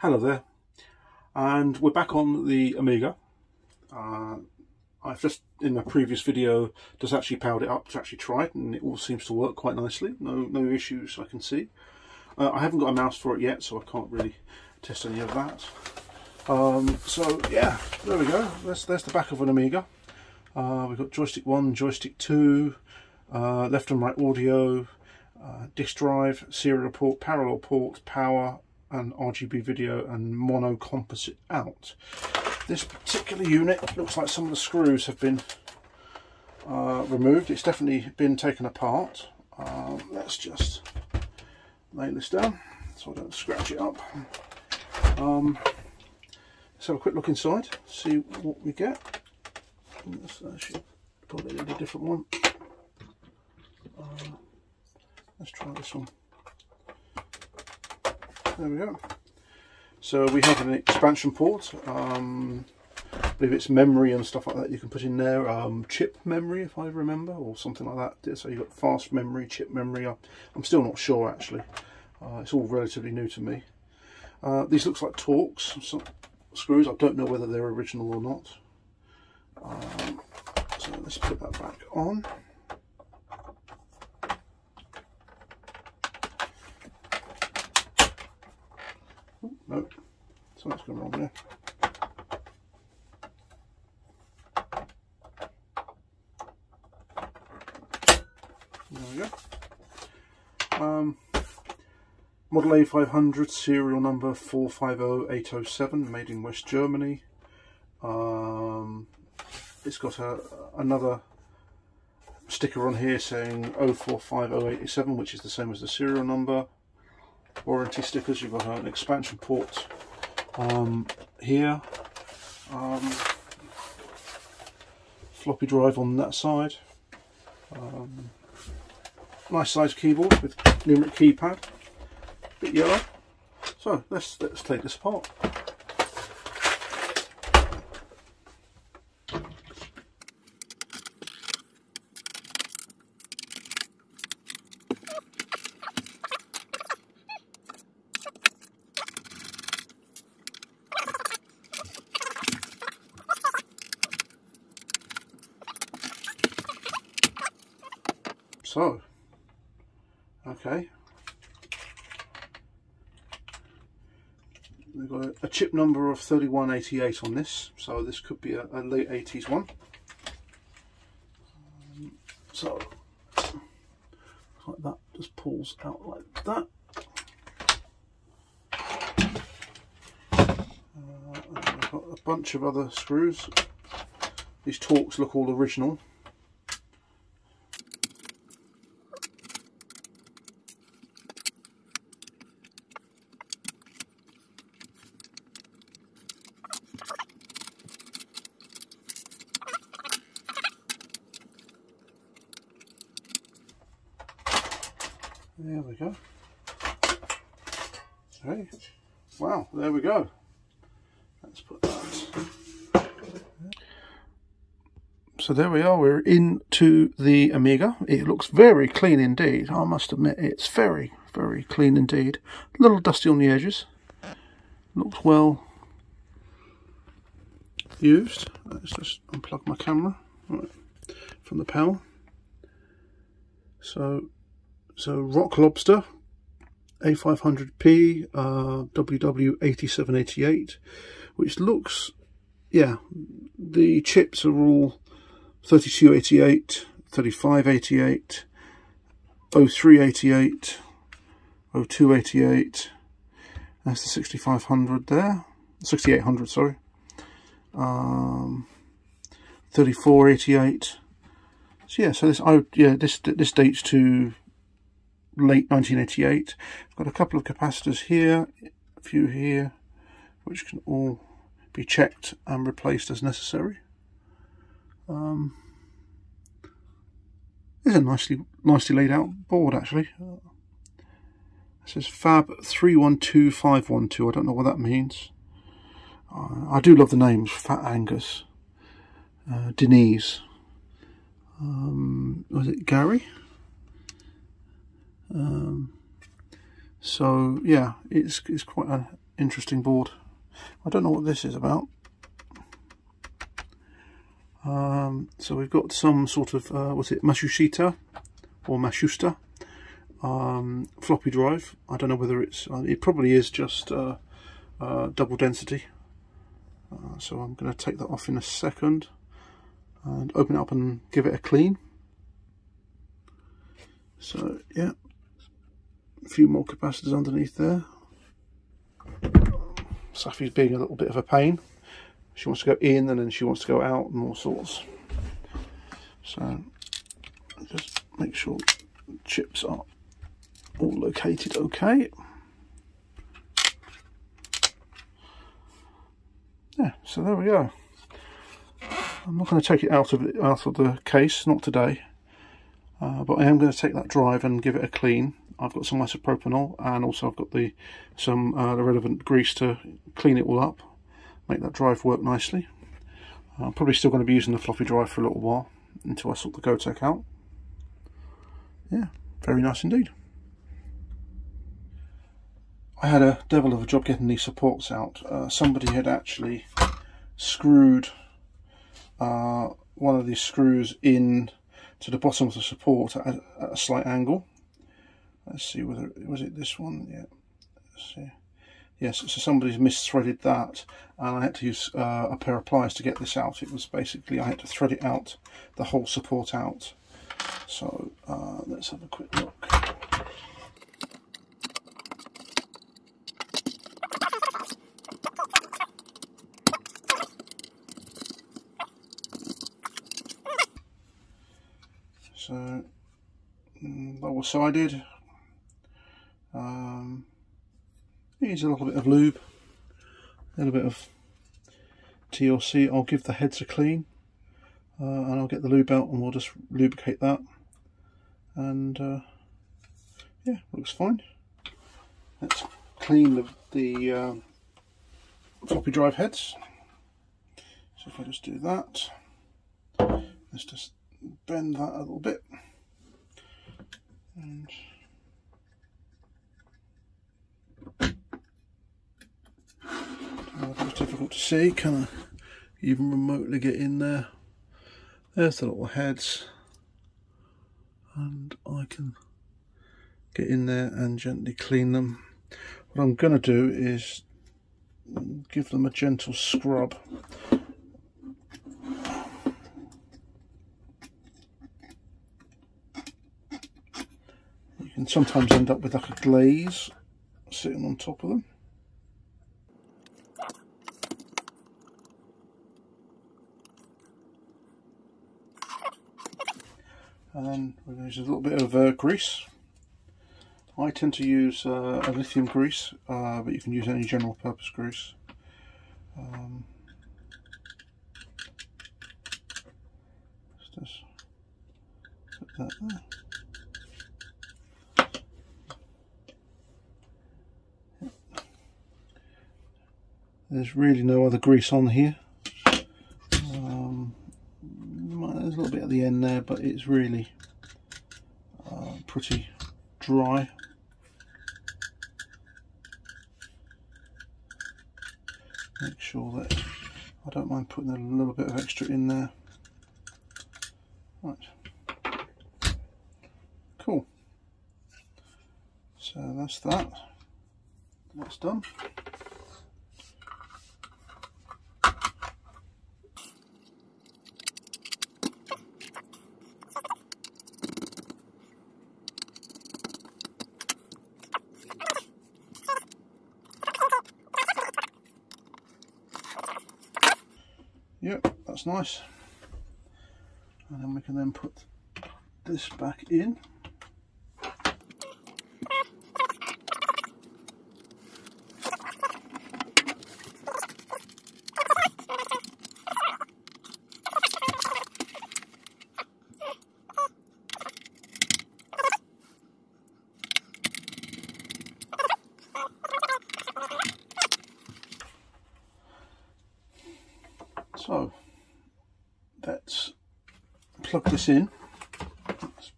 Hello there, and we're back on the Amiga. Uh, I've just, in a previous video, just actually powered it up to actually try it, and it all seems to work quite nicely. No, no issues I can see. Uh, I haven't got a mouse for it yet, so I can't really test any of that. Um, so yeah, there we go. That's there's the back of an Amiga. Uh, we've got joystick one, joystick two, uh, left and right audio, uh, disk drive, serial port, parallel port, power, and RGB video and mono composite out. This particular unit looks like some of the screws have been uh, removed. It's definitely been taken apart. Um, let's just lay this down so I don't scratch it up. Um, let's have a quick look inside, see what we get. Let's actually probably need a different one. Uh, let's try this one there we go. So we have an expansion port. Um, I believe it's memory and stuff like that you can put in there. Um, chip memory, if I remember, or something like that. So you've got fast memory, chip memory. I'm still not sure actually. Uh, it's all relatively new to me. Uh, these looks like Torx some screws. I don't know whether they're original or not. Um, so let's put that back on. Something's going wrong there. There we go. Um, Model A500, serial number 450807, made in West Germany. Um, it's got a, another sticker on here saying 045087, which is the same as the serial number warranty stickers. You've got an expansion port um, here. Um, floppy drive on that side. Um, nice size keyboard with numeric keypad. Bit yellow. So let's let's take this apart. So, okay. We've got a, chip number of 3188 on this, so this could be a, a late 80s one. Um, so, like that just pulls out like that. Uh, got a bunch of other screws. These Torx look all original. There we go. Okay. Wow, there we go. Let's put that. So there we are, we're into the Amiga. It looks very clean indeed. I must admit, it's very, very clean indeed. A little dusty on the edges. Looks well used. Let's just unplug my camera right, from the power. So so Rock Lobster A500P uh, WW8788, which looks, yeah, the chips are all 3288, 3588, 0388, 0288. That's the 6500 there, 6800, sorry. Um, 3488. So yeah, so this, I yeah, this this dates to late 1988. I've got a couple of capacitors here, a few here, which can all be checked and replaced as necessary. Um, it's a nicely nicely laid out board actually. Uh, it says Fab 312512. I don't know what that means. Uh, I do love the names. Fat Agnus, uh, Denise. Um, was it Gary? Um, so yeah, it's it's quite an interesting board. I don't know what this is about. Um, so we've got some sort of, uh, was it Matsushita or Matsushita um, floppy drive. I don't know whether it's, uh, it probably is just uh, uh double density. Uh, so I'm going to take that off in a second and open it up and give it a clean. So yeah, a few more capacitors underneath there. Safi's being a little bit of a pain. She wants to go in and then she wants to go out and all sorts. So just make sure chips are all located okay. Yeah, so there we go. I'm not going to take it out of it, out of the case, not today. Uh, but I am going to take that drive and give it a clean. I've got some isopropanol and also I've got the some uh, the relevant grease to clean it all up, make that drive work nicely. I'm probably still going to be using the floppy drive for a little while until I sort the Gotek out. Yeah, very nice indeed. I had a devil of a job getting these supports out. Uh, somebody had actually screwed uh, one of these screws in to the bottom of the support at a, at a slight angle. Let's see whether it was it this one. Yeah. Let's see. Yes, so somebody's misthreaded that, and I had to use uh, a pair of pliers to get this out. It was basically I had to thread it out, the whole support out. So uh, let's have a quick look. So double sided. Um, needs a little bit of lube, a little bit of TLC. I'll give the heads a clean uh, and I'll get the lube out and we'll just lubricate that. And uh, yeah, looks fine. Let's clean the, the uh, floppy drive heads. So if I just do that, let's just bend that a little bit. And it's difficult to see, can I even remotely get in there? There's the little heads. And I can get in there and gently clean them. What I'm going to do is give them a gentle scrub You can sometimes end up with like a glaze sitting on top of them. And then we're going to use a little bit of uh, grease. I tend to use uh, a lithium grease, uh, but you can use any general purpose grease. Um, just put that there. There's really no other grease on here. Um, there's a little bit at the end there, but it's really uh, pretty dry. Make sure that I don't mind putting a little bit of extra in there. Right. Cool. So that's that. That's done. Yep, that's nice. And then we can then put this back in. this in. Let's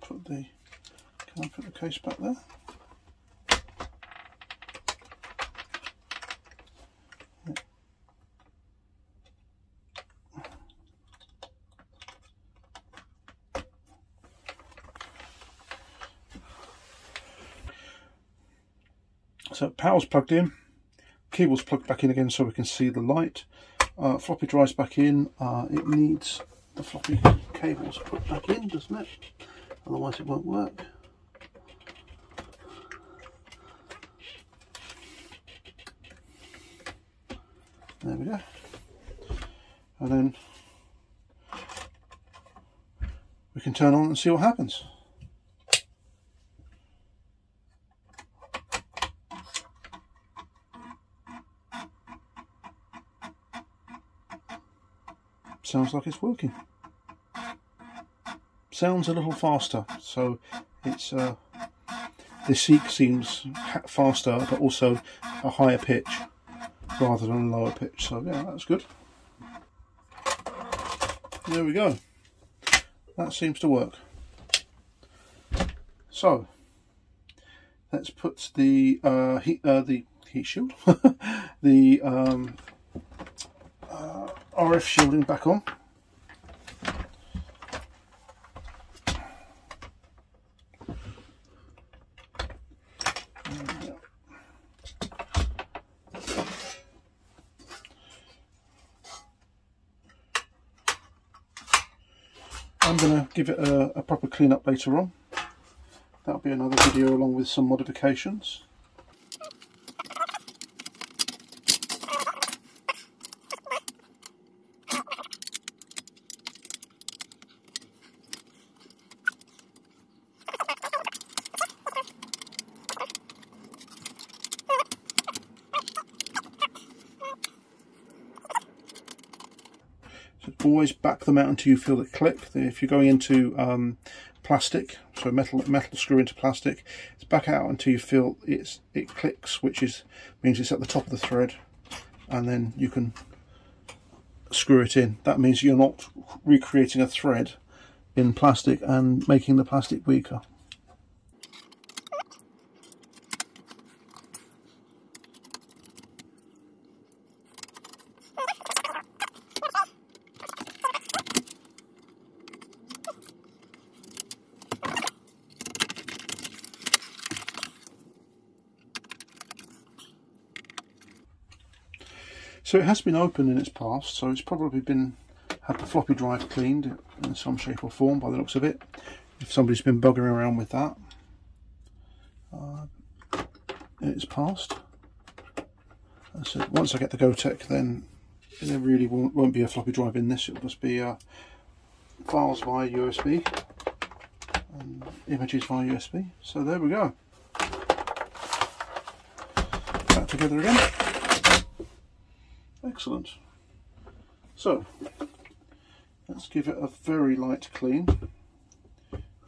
put the can I put the case back there? So power's plugged in, cable's plugged back in again so we can see the light. Uh, floppy drive's back in, uh, it needs the floppy cables put back in, doesn't it? Otherwise it won't work. There we go. And then we can turn on and see what happens. Sounds like it's working. Sounds a little faster, so it's uh, the seek seems faster, but also a higher pitch rather than a lower pitch. So yeah, that's good. There we go. That seems to work. So let's put the uh, heat, uh, the heat shield, the um, uh, RF shielding back on. I'm going to give it a, a proper clean up later on. That'll be another video along with some modifications. Always back them out until you feel it click. If you're going into um, plastic, so metal metal screw into plastic, it's back out until you feel it's it clicks, which is means it's at the top of the thread, and then you can screw it in. That means you're not recreating a thread in plastic and making the plastic weaker. So it has been open in its past, so it's probably been had the floppy drive cleaned in some shape or form by the looks of it. If somebody's been buggering around with that. Uh, it's passed. So once I get the Gotek then there really won't, won't, be a floppy drive in this, it'll just be uh, files via USB and images via USB. So there we go. Back together again. Excellent. So, let's give it a very light clean.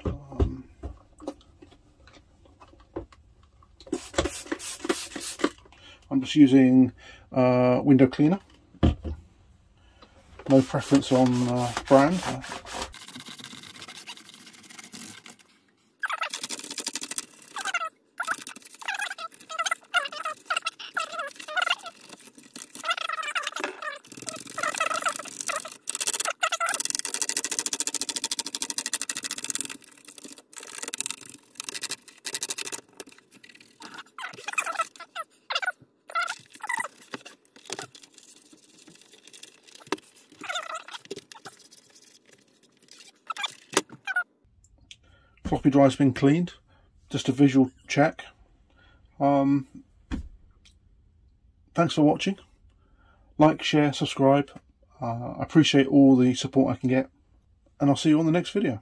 Um, I'm just using uh, window cleaner. No preference on uh, brand. Floppy drive's been cleaned. Just a visual check. Um, thanks for watching. Like share subscribe. Uh, I appreciate all the support I can get. And I'll see you on the next video